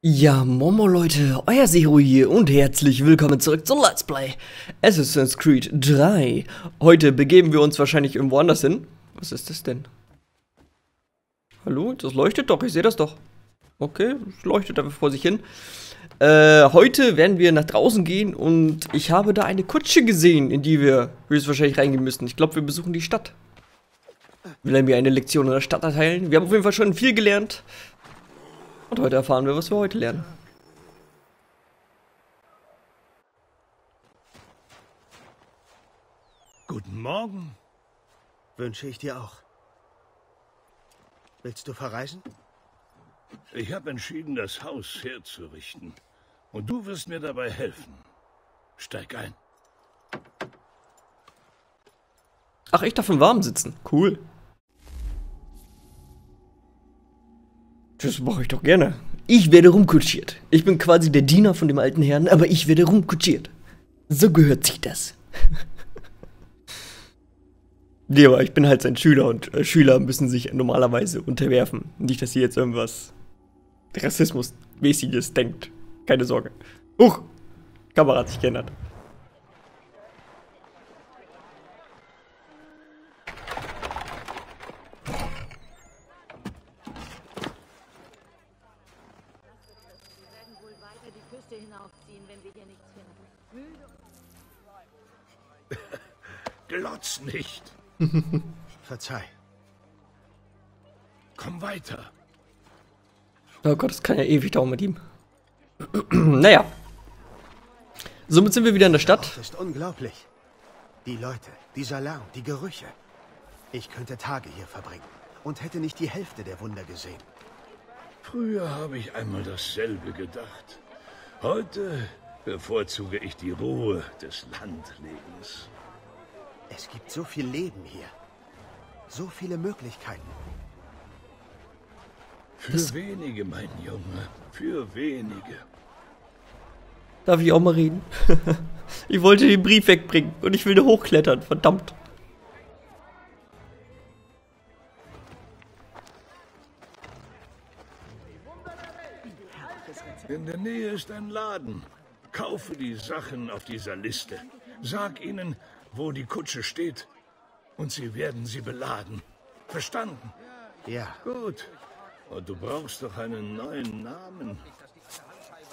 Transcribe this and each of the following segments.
Ja, Momo Leute, euer Zero hier und herzlich willkommen zurück zum Let's Play Assassin's Creed 3. Heute begeben wir uns wahrscheinlich irgendwo anders hin. Was ist das denn? Hallo? Das leuchtet doch, ich sehe das doch. Okay, es leuchtet einfach vor sich hin. Äh, heute werden wir nach draußen gehen und ich habe da eine Kutsche gesehen, in die wir höchstwahrscheinlich reingehen müssen. Ich glaube, wir besuchen die Stadt. Will er mir eine Lektion in der Stadt erteilen? Wir haben auf jeden Fall schon viel gelernt. Und heute erfahren wir, was wir heute lernen. Guten Morgen. Wünsche ich dir auch. Willst du verreisen? Ich habe entschieden, das Haus herzurichten. Und du wirst mir dabei helfen. Steig ein. Ach, ich darf im Warmen sitzen. Cool. Das mache ich doch gerne. Ich werde rumkutschiert. Ich bin quasi der Diener von dem alten Herrn, aber ich werde rumkutschiert. So gehört sich das. nee, aber ich bin halt sein Schüler und äh, Schüler müssen sich normalerweise unterwerfen. Nicht, dass sie jetzt irgendwas Rassismus-mäßiges denkt. Keine Sorge. Huch! Kamera hat sich geändert. werden wohl weiter die Küste hinaufziehen, wenn wir hier nichts finden. Müde Glotz nicht. Verzeih. Komm weiter. Oh Gott, das kann ja ewig dauern mit ihm. naja. Somit sind wir wieder in der Stadt. Das ist unglaublich. Die Leute, dieser Lärm, die Gerüche. Ich könnte Tage hier verbringen und hätte nicht die Hälfte der Wunder gesehen. Früher habe ich einmal dasselbe gedacht. Heute bevorzuge ich die Ruhe des Landlebens. Es gibt so viel Leben hier. So viele Möglichkeiten. Für wenige, mein Junge. Für wenige. Darf ich auch mal reden? ich wollte den Brief wegbringen und ich will da hochklettern, verdammt. Der Nähe ist ein Laden. Kaufe die Sachen auf dieser Liste. Sag ihnen, wo die Kutsche steht. Und sie werden sie beladen. Verstanden? Ja, Gut. Und du brauchst doch einen neuen Namen.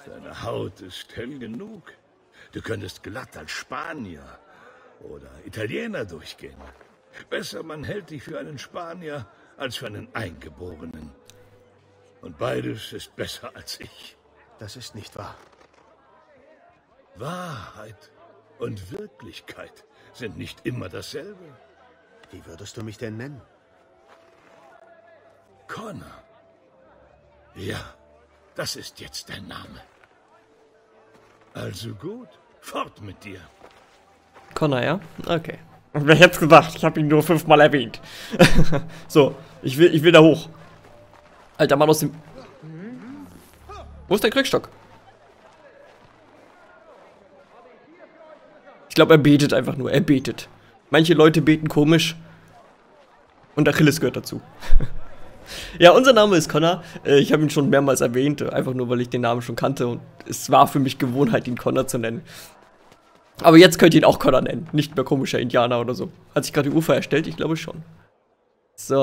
Deine Haut ist hell genug. Du könntest glatt als Spanier oder Italiener durchgehen. Besser, man hält dich für einen Spanier als für einen Eingeborenen. Und beides ist besser als ich. Das ist nicht wahr. Wahrheit und Wirklichkeit sind nicht immer dasselbe. Wie würdest du mich denn nennen? Connor. Ja, das ist jetzt dein Name. Also gut, fort mit dir. Connor, ja? Okay. Wer hätte gedacht? Ich habe ihn nur fünfmal erwähnt. so, ich will, ich will da hoch. Alter Mann aus dem... Wo ist der Krückstock? Ich glaube, er betet einfach nur. Er betet. Manche Leute beten komisch. Und Achilles gehört dazu. ja, unser Name ist Connor. Äh, Ich habe ihn schon mehrmals erwähnt. äh, Einfach nur, weil ich den Namen schon kannte. Und es war für mich Gewohnheit, ihn Connor zu nennen. Aber jetzt könnt ihr ihn auch Connor nennen. Nicht mehr komischer Indianer oder so. Hat sich gerade die Ufer erstellt? Ich glaube schon. So.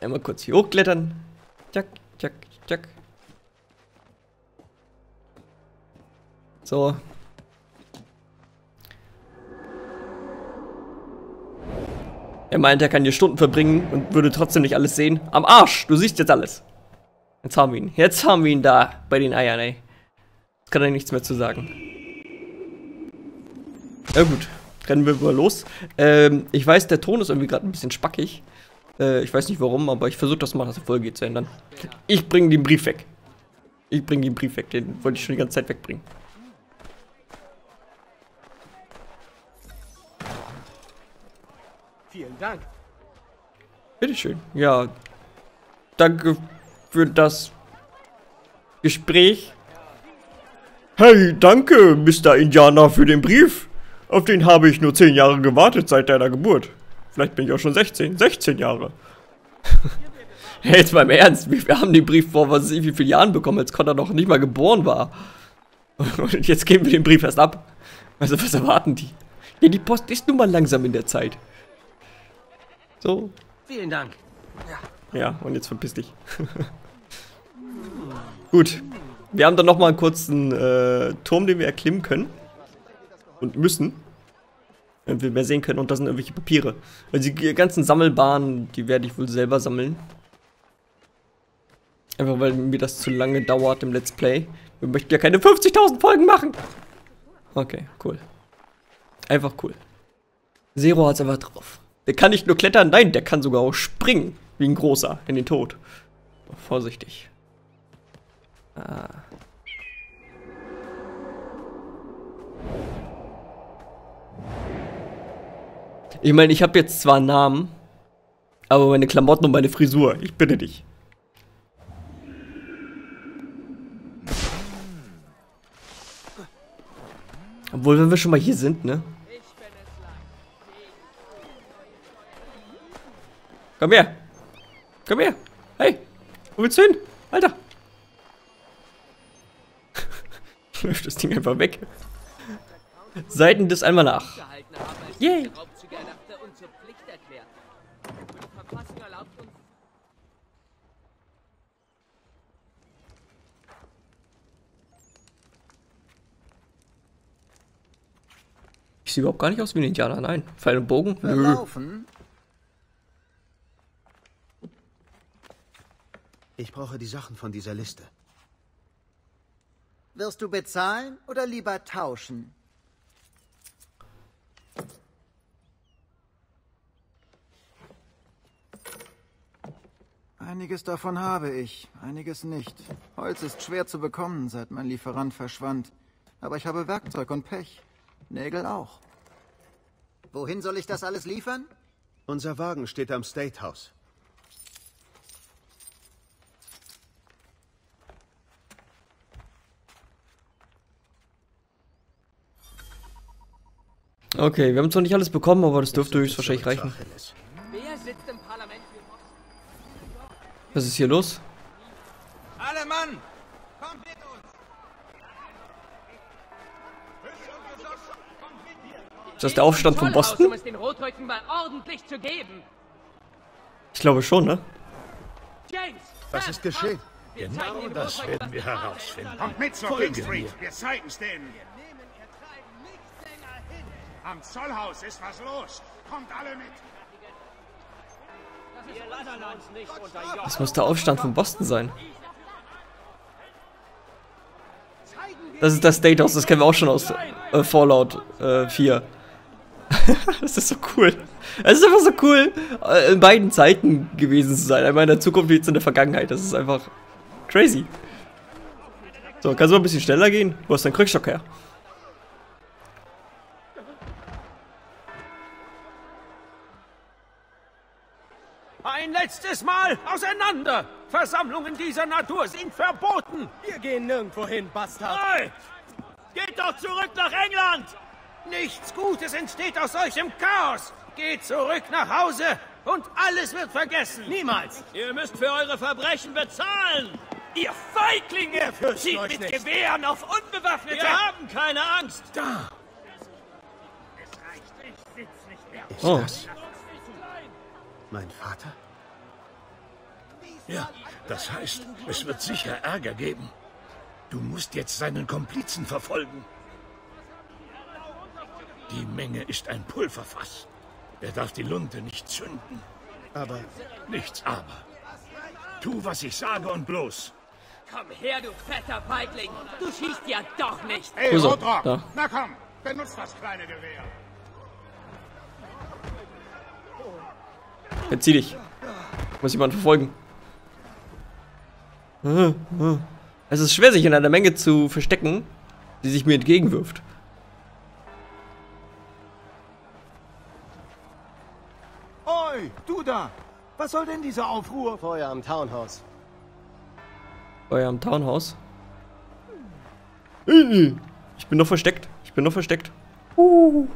Einmal kurz hier hochklettern. Tjack, tjack, tjack. So. Er meint, er kann hier Stunden verbringen und würde trotzdem nicht alles sehen. Am Arsch! Du siehst jetzt alles. Jetzt haben wir ihn. Jetzt haben wir ihn da bei den Eiern, ey. Jetzt kann er nichts mehr zu sagen. Ja gut, rennen wir mal los. Ähm, ich weiß, der Ton ist irgendwie gerade ein bisschen spackig. Äh, ich weiß nicht warum, aber ich versuche das mal, dass die Folge zu ändern. Ich bringe den Brief weg. Ich bringe den Brief weg, den wollte ich schon die ganze Zeit wegbringen. Vielen Dank. Bitteschön. Ja, danke für das Gespräch. Hey, danke, Mr. Indianer, für den Brief. Auf den habe ich nur 10 Jahre gewartet seit deiner Geburt. Vielleicht bin ich auch schon 16. 16 Jahre. Hey, jetzt mal im Ernst, wir haben den Brief vor was ich wie vielen Jahren bekommen, als Connor noch nicht mal geboren war. Und jetzt geben wir den Brief erst ab. Also was erwarten die? Ja, die Post ist nun mal langsam in der Zeit. So. Vielen Dank. Ja, und jetzt verpiss dich. Gut. Wir haben dann nochmal einen kurzen äh, Turm, den wir erklimmen können. Und müssen. Wenn wir mehr sehen können. Und da sind irgendwelche Papiere. Also die ganzen Sammelbahnen, die werde ich wohl selber sammeln. Einfach weil mir das zu lange dauert im Let's Play. Wir möchten ja keine 50.000 Folgen machen. Okay, cool. Einfach cool. Zero hat's einfach drauf. Der kann nicht nur klettern, nein, der kann sogar auch springen. Wie ein großer in den Tod. Vorsichtig. Ah. Ich meine, ich habe jetzt zwar einen Namen, aber meine Klamotten und meine Frisur, ich bitte dich. Obwohl, wenn wir schon mal hier sind, ne? Komm her. Komm her. Hey. Wo willst du hin? Alter. Läuft das Ding einfach weg. Seiten das einmal nach. Yay. Ich sehe überhaupt gar nicht aus wie ein Indianer, nein. Pfeil und Bogen? Nö. Laufen? Ich brauche die Sachen von dieser Liste. Wirst du bezahlen oder lieber tauschen? Einiges davon habe ich, einiges nicht. Holz ist schwer zu bekommen, seit mein Lieferant verschwand. Aber ich habe Werkzeug und Pech. Nägel auch. Wohin soll ich das alles liefern? Unser Wagen steht am State House. Okay, wir haben zwar nicht alles bekommen, aber das dürfte höchstwahrscheinlich reichen. Achilles. Wer sitzt im Parlament für Was ist hier los? Alle Mann! Kommt mit uns! Ist das der Aufstand von Boston? Es. Ich glaube schon, ne? Was ist geschehen? Genau zeigen das werden wir herausfinden. Kommt mit zur Folge King Street. Wir zeigen's denen. Am Zollhaus ist was los. Kommt alle mit. Das muss der Aufstand von Boston sein. Das ist das State House, das kennen wir auch schon aus äh, Fallout äh, 4. das ist so cool. Es ist einfach so cool, äh, in beiden Zeiten gewesen zu sein. Einmal in der Zukunft wie jetzt in der Vergangenheit. Das ist einfach crazy. So, kannst du mal ein bisschen schneller gehen? Wo ist dein Krückstock her? Letztes Mal auseinander! Versammlungen dieser Natur sind verboten! Wir gehen nirgendwo hin, Bastard. Hey! Geht doch zurück nach England! Nichts Gutes entsteht aus solchem Chaos! Geht zurück nach Hause und alles wird vergessen! Niemals. Ihr müsst für eure Verbrechen bezahlen! Ihr Feiglinge! Euch mit nicht. Gewehren auf Unbewaffnete! Wir haben keine Angst! Da! Ist Oh. das mein Vater? Ja, das heißt, es wird sicher Ärger geben. Du musst jetzt seinen Komplizen verfolgen. Die Menge ist ein Pulverfass. Er darf die Lunte nicht zünden. Aber Nichts aber. Tu, was ich sage und bloß. Komm her, du fetter Feigling! Du schießt ja doch nicht! Er? Rotrock. Da. Na komm, benutzt das kleine Gewehr. Jetzt zieh dich. Muss jemand verfolgen. Es ist schwer, sich in einer Menge zu verstecken, die sich mir entgegenwirft. Oi, du da! Was soll denn dieser Aufruhr? Feuer am Townhouse. Euer am Townhouse. Ich bin noch versteckt. Ich bin noch versteckt. Uh.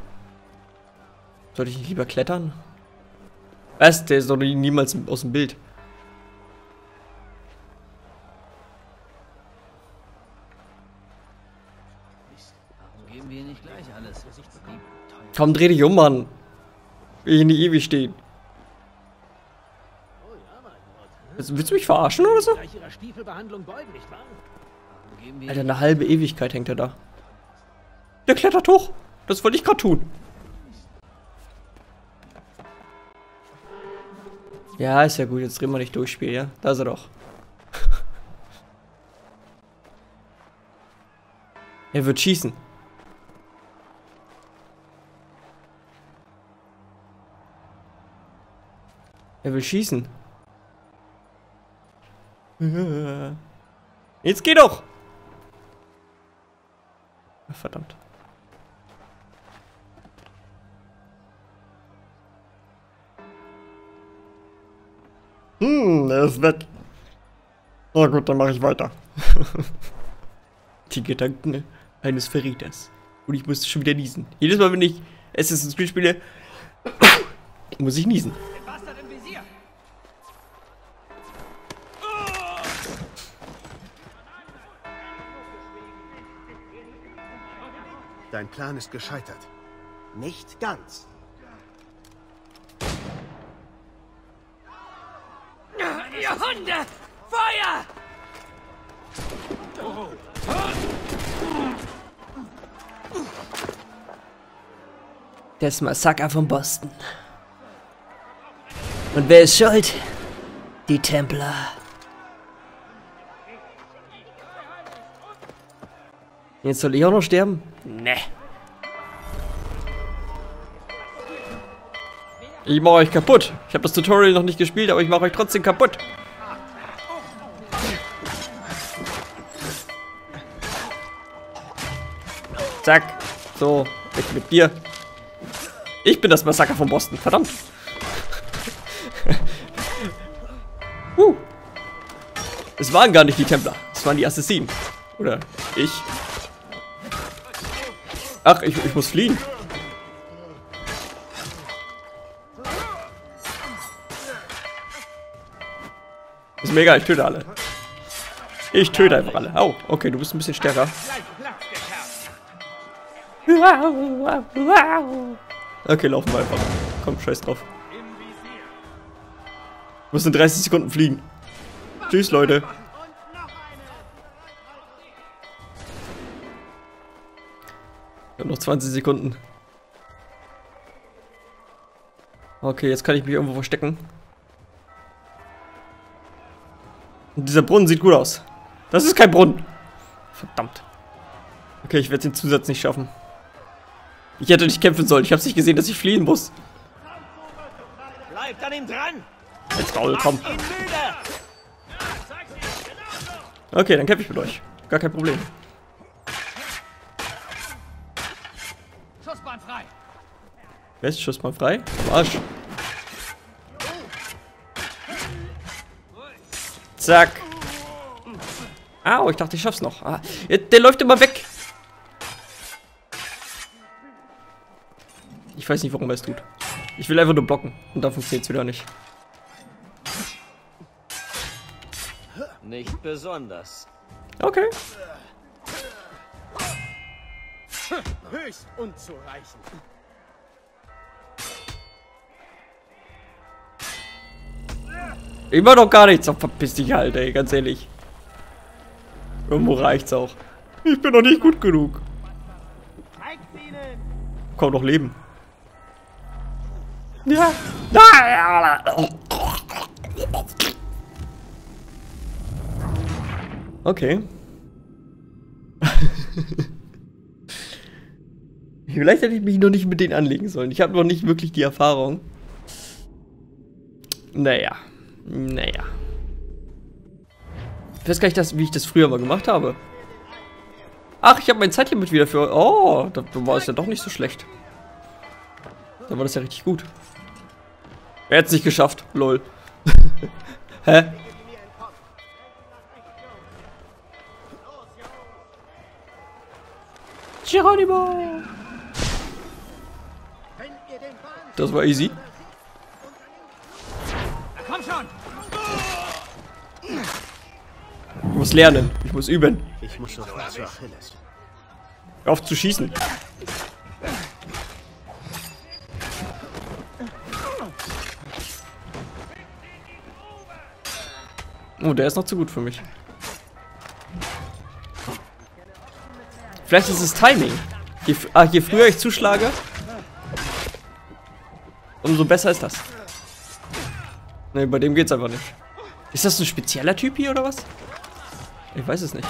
Sollte ich nicht lieber klettern? Was? Der ist doch niemals aus dem Bild. Wir nicht gleich alles? Komm, dreh dich um, Mann. Will ich nicht ewig stehen. Willst, willst du mich verarschen oder so? Alter, eine halbe Ewigkeit hängt er da. Der klettert hoch. Das wollte ich gerade tun. Ja, ist ja gut. Jetzt drehen wir nicht durch, Spiel, ja? Da ist er doch. er wird schießen. Er will schießen. Jetzt geh doch! Ach, Verdammt. Hm, er ist weg. Na gut, dann mache ich weiter. Die Gedanken eines Verräters. Und ich muss schon wieder niesen. Jedes Mal, wenn ich Assassin's Creed spiele, muss ich niesen. Dein Plan ist gescheitert. Nicht ganz. Ihr Hunde! Feuer! Das Massaker von Boston. Und wer ist schuld? Die Templer. Jetzt soll ich auch noch sterben? Ne. Ich mache euch kaputt. Ich habe das Tutorial noch nicht gespielt, aber ich mache euch trotzdem kaputt. Zack. So, weg mit dir. Ich bin das Massaker von Boston, verdammt. uh. Es waren gar nicht die Templer, es waren die Assassinen. Oder ich. Ach, ich, ich muss fliehen. Ist mir egal, ich töte alle. Ich töte einfach alle. Au, okay, du bist ein bisschen stärker. Okay, laufen wir einfach. Komm, scheiß drauf. Wir müssen in 30 Sekunden fliegen. Tschüss, Leute. Noch 20 Sekunden. Okay, jetzt kann ich mich irgendwo verstecken. Und dieser Brunnen sieht gut aus. Das ist kein Brunnen. Verdammt. Okay, ich werde den Zusatz nicht schaffen. Ich hätte nicht kämpfen sollen. Ich habe nicht gesehen, dass ich fliehen muss. Bleibt an ihm dran! Jetzt Gaul, komm. Okay, dann kämpfe ich mit euch. Gar kein Problem. Wer ist Schussmann frei? Am Arsch. Zack. Au, ich dachte, ich schaff's noch. Ah, der läuft immer weg. Ich weiß nicht, warum er es tut. Ich will einfach nur blocken. Und dann funktioniert es wieder nicht. Nicht besonders. Okay. Höchst unzureichend. Immer noch gar nichts. Oh, verpiss dich halt, ey, ganz ehrlich. Irgendwo reicht's auch. Ich bin noch nicht gut genug. Komm noch leben. Ja. Okay. Vielleicht hätte ich mich noch nicht mit denen anlegen sollen. Ich habe noch nicht wirklich die Erfahrung. Naja. Naja. Ich weiß gar nicht, dass, wie ich das früher mal gemacht habe. Ach, ich habe mein Zeitlimit wieder für... Oh, da war es ja doch nicht so schlecht. Dann war das ja richtig gut. Er hat es nicht geschafft. Lol. Hä? Geronimo! Das war easy. Muss lernen. Ich muss üben. Ich muss sofort zu Achilles. Hör auf zu schießen. Oh, der ist noch zu gut für mich. Vielleicht ist es Timing. Je, ah, je früher ich zuschlage, umso besser ist das. Ne, bei dem geht's einfach nicht. Ist das ein spezieller Typ hier oder was? Ich weiß es nicht.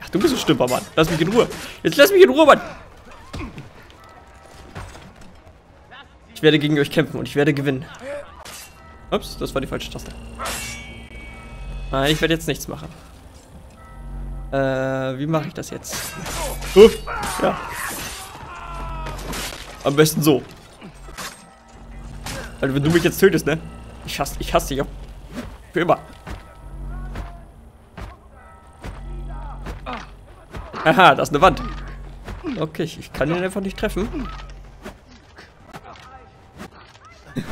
Ach, du bist ein Stümper, Mann. Lass mich in Ruhe. Jetzt lass mich in Ruhe, Mann. Ich werde gegen euch kämpfen und ich werde gewinnen. Ups, das war die falsche Taste. Nein, ich werde jetzt nichts machen. Äh, wie mache ich das jetzt? Uh, ja. Am besten so. Also wenn du mich jetzt tötest, ne? Ich hasse, ich hasse dich. Für immer. Aha, da ist eine Wand. Okay, ich, ich kann ihn einfach nicht treffen.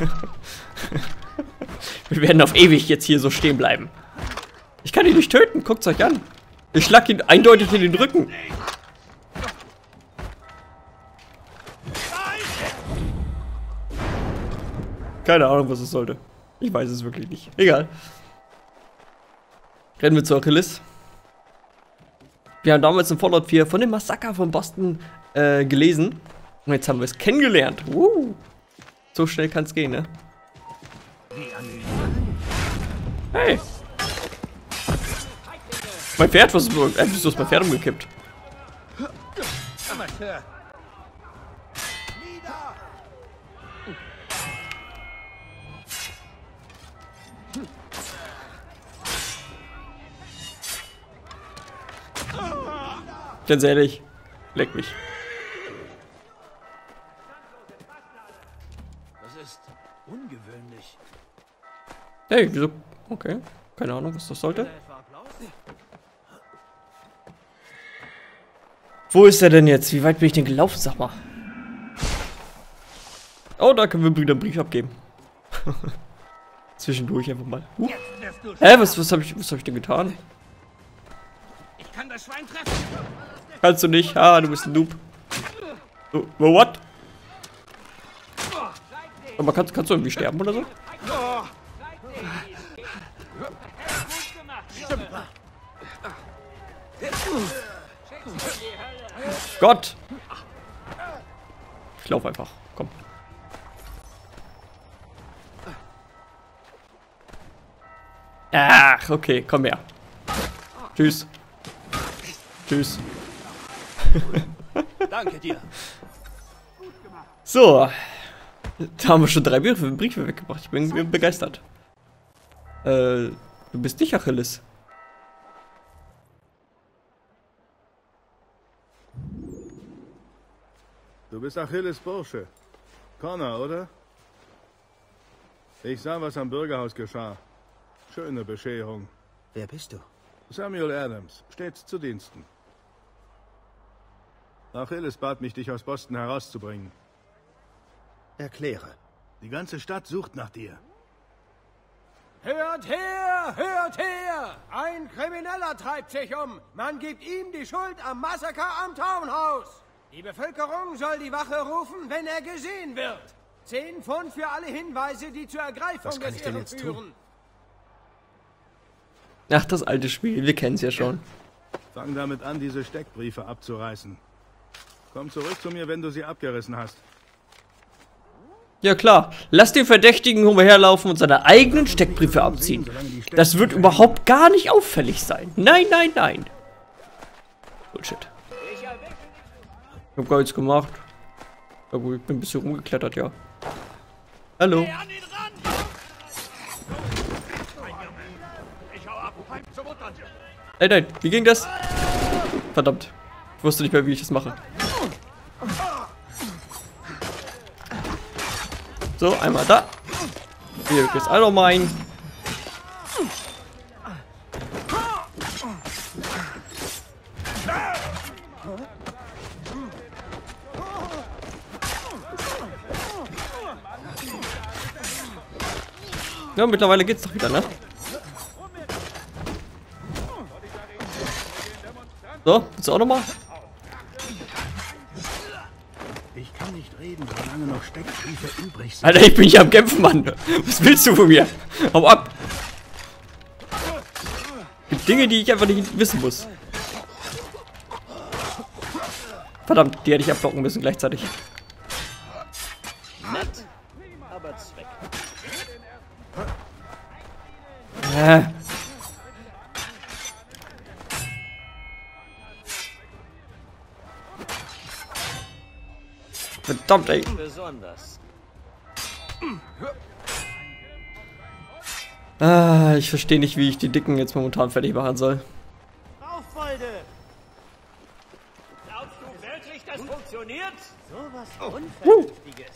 Wir werden auf ewig jetzt hier so stehen bleiben. Ich kann ihn nicht töten, guckt's euch an. Ich schlag ihn eindeutig in den Rücken. Keine Ahnung, was es sollte. Ich weiß es wirklich nicht. Egal. Rennen wir zu Achilles. Wir haben damals in Fallout 4 von dem Massaker von Boston äh, gelesen. Und jetzt haben wir es kennengelernt. Uh. So schnell kann es gehen, ne? Hey! Mein Pferd, was ist, äh, ist mein Pferd umgekippt? Ganz ehrlich, leck mich. Das ist ungewöhnlich. Hey, wieso? Okay, keine Ahnung, was das sollte. Wo ist er denn jetzt? Wie weit bin ich denn gelaufen, sag mal? Oh, da können wir wieder einen Brief abgeben. Zwischendurch einfach mal. Huh. Hä, was, was habe ich, was hab ich denn getan? Ich kann das Schwein treffen. Kannst du nicht? Ah, du bist ein Noob. Oh, what? Aber kannst, kannst du irgendwie sterben oder so? Gott! Ich lauf einfach. Komm. Ach, okay, komm her. Tschüss. Tschüss. Danke dir. So. Da haben wir schon drei Briefe, Briefe weggebracht. Ich bin, bin begeistert. Äh, du bist nicht Achilles. Du bist Achilles Bursche. Connor, oder? Ich sah, was am Bürgerhaus geschah. Schöne Bescherung. Wer bist du? Samuel Adams, stets zu Diensten. Achilles bat mich, dich aus Boston herauszubringen. Erkläre. Die ganze Stadt sucht nach dir. Hört her, hört her! Ein Krimineller treibt sich um. Man gibt ihm die Schuld am Massaker am Townhaus. Die Bevölkerung soll die Wache rufen, wenn er gesehen wird. Zehn Pfund für alle Hinweise, die zur Ergreifung des Irren führen. tun? Ach, das alte Spiel. Wir kennen es ja schon. Fang damit an, diese Steckbriefe abzureißen. Komm zurück zu mir, wenn du sie abgerissen hast. Ja klar, lass den Verdächtigen umherlaufen und seine eigenen Steckbriefe abziehen. Das wird überhaupt gar nicht auffällig sein. Nein, nein, nein. Bullshit. Ich hab gar nichts gemacht. Ja gut, ich bin ein bisschen rumgeklettert, ja. Hallo. Nein, nein, wie ging das? Verdammt. Ich wusste nicht mehr, wie ich das mache. So, einmal da. Hier ist auch noch mein. Ja, mittlerweile geht's doch wieder, ne? So, willst du auch nochmal? Reden, solange noch Steckbriefe übrig sind. Alter, ich bin hier am Kämpfen, Mann. Was willst du von mir? Hau ab. Gibt Dinge, die ich einfach nicht wissen muss. Verdammt, die hätte ich abblocken müssen gleichzeitig. Verdammt, ey. Ah, ich verstehe nicht, wie ich die Dicken jetzt momentan fertig machen soll. Auffolde! Glaubst du wirklich, das funktioniert? So was Unvernünftiges.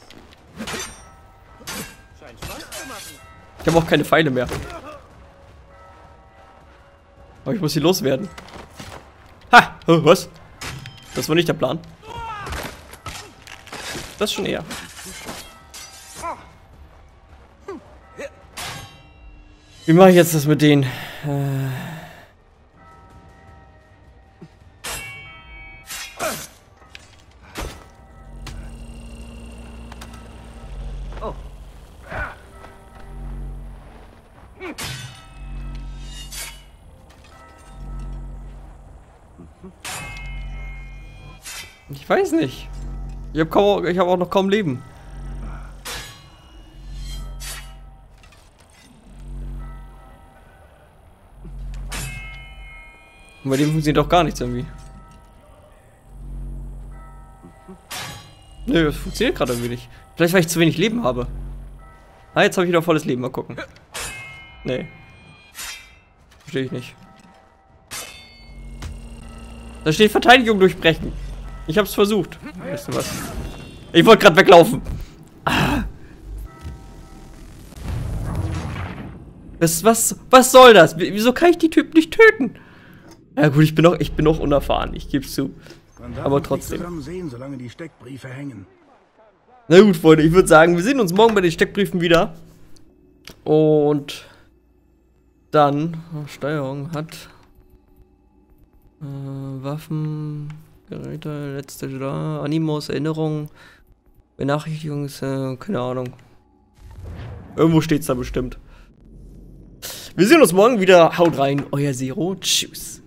Scheint Spaß zu machen. Ich habe auch keine Pfeile mehr. Aber ich muss sie loswerden. Ha! Oh, was? Das war nicht der Plan. Das schon eher. Wie mache ich jetzt das mit denen? Oh. Ich weiß nicht. Ich habe habe auch noch kaum Leben. Und bei dem funktioniert doch gar nichts irgendwie. Nö, das funktioniert gerade irgendwie nicht. Vielleicht, weil ich zu wenig Leben habe. Ah, jetzt habe ich wieder volles Leben. Mal gucken. Nee. Verstehe ich nicht. Da steht Verteidigung durchbrechen. Ich hab's versucht. Weißt du was? Ich wollte gerade weglaufen. Ah. Was, was, was soll das? Wieso kann ich die Typen nicht töten? Ja gut, ich bin noch, ich bin noch unerfahren. Ich geb's zu. Aber trotzdem. sehen. Na gut, Freunde, ich würde sagen, wir sehen uns morgen bei den Steckbriefen wieder. Und dann, oh, Steuerung hat äh, Waffen, Geräte, letzte da, Animos, Erinnerung, Benachrichtigung ist, äh, keine Ahnung. Irgendwo steht's da bestimmt. Wir sehen uns morgen wieder. Haut rein, euer Zero. Tschüss.